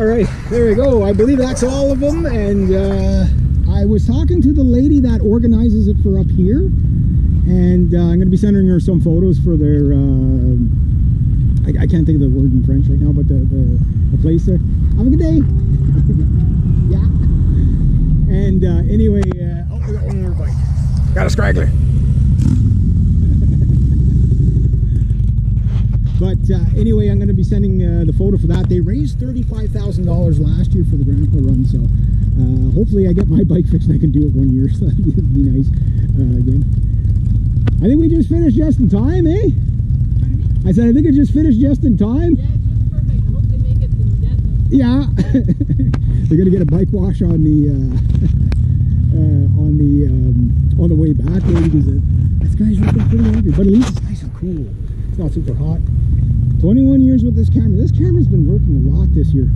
All right, there we go. I believe that's all of them. And uh, I was talking to the lady that organizes it for up here. And uh, I'm going to be sending her some photos for their, uh, I, I, can't think of the word in French right now, but the, the, the place there. Have a good day. yeah. And uh, anyway, uh, oh, got. Got a straggler. But uh, anyway, I'm going to be sending uh, the photo for that. They raised $35,000 last year for the Grandpa Run, so uh, hopefully I get my bike fixed and I can do it one year, so that'd be, nice uh, again. I think we just finished just in time, eh? I said I think it just finished just in time. Yeah, just perfect. I hope they make it to Denton. Yeah. They're going to get a bike wash on the uh, uh, on the um, on the way back because this guy's looking pretty angry, but at least it's nice and cool. It's not super hot. 21 years with this camera. This camera's been working a lot this year.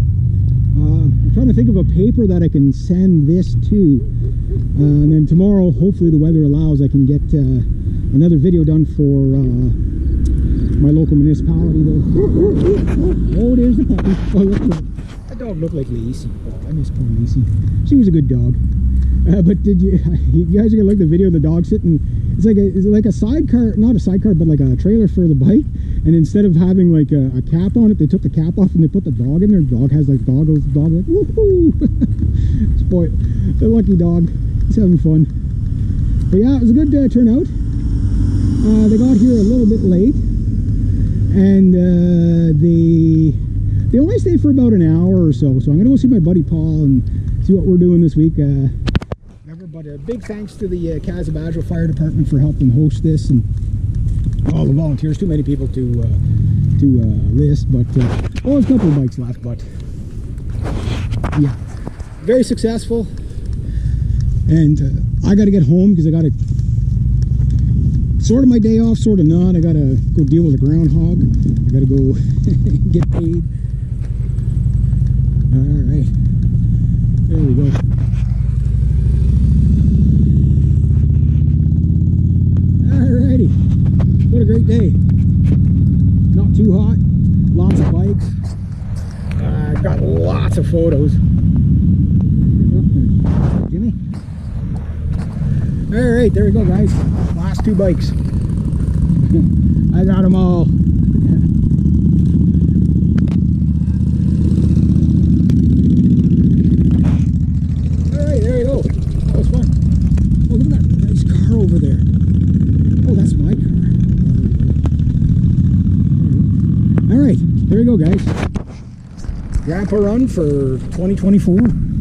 Uh, I'm trying to think of a paper that I can send this to. Uh, and then tomorrow, hopefully the weather allows, I can get uh, another video done for uh, my local municipality there. Oh, there's the puppy. Oh, look, look. That dog looked like Lacey. Oh, I miss poor Lacey. She was a good dog. Uh, but did you, you guys are gonna at the video of the dog sitting, it's like a, it's like a sidecar, not a sidecar, but like a trailer for the bike. And instead of having like a, a, cap on it, they took the cap off and they put the dog in there. The dog has like goggles, dog like, woohoo! Spoil, the lucky dog. He's having fun. But yeah, it was a good uh, turnout. Uh, they got here a little bit late. And uh, they, they only stayed for about an hour or so. So I'm to go see my buddy Paul and see what we're doing this week. Uh, but a big thanks to the uh, Casabajo Fire Department for helping host this and all the volunteers. Too many people to uh, to uh, list, but uh, oh, there's a couple of bikes left. But yeah, very successful. And uh, I got to get home because I got to sort of my day off, sort of not. I got to go deal with a groundhog. I got to go get paid. All right, there we go. What a great day. Not too hot, lots of bikes. I've uh, got lots of photos. Jimmy. All right, there we go, guys. Last two bikes. I got them all. All right, there we go, guys. Grandpa run for 2024.